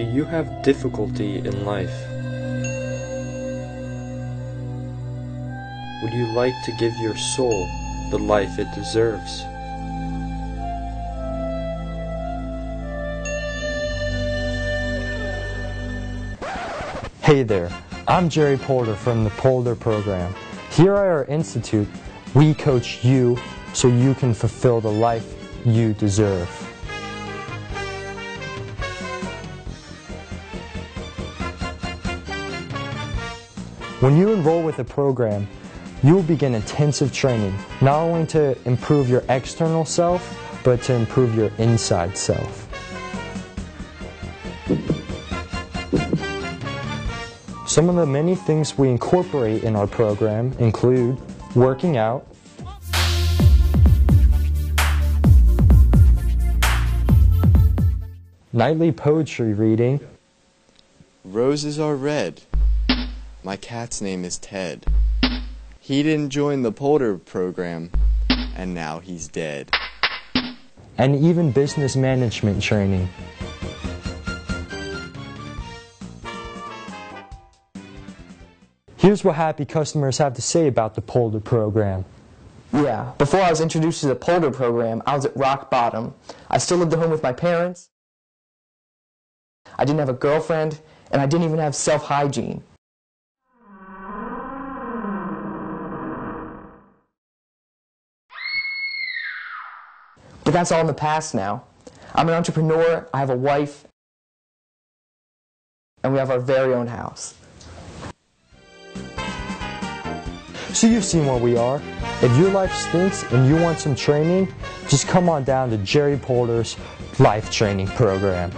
you have difficulty in life? Would you like to give your soul the life it deserves? Hey there, I'm Jerry Polder from the Polder Program. Here at our institute, we coach you so you can fulfill the life you deserve. When you enroll with the program, you will begin intensive training, not only to improve your external self, but to improve your inside self. Some of the many things we incorporate in our program include working out, nightly poetry reading, Roses are red. My cat's name is Ted. He didn't join the Polder program, and now he's dead. and even business management training. Here's what happy customers have to say about the Polder program. Yeah, before I was introduced to the Polder program, I was at rock bottom. I still lived at home with my parents. I didn't have a girlfriend, and I didn't even have self But that's all in the past now. I'm an entrepreneur, I have a wife, and we have our very own house. So you've seen where we are. If your life stinks and you want some training, just come on down to Jerry Polder's Life Training Program.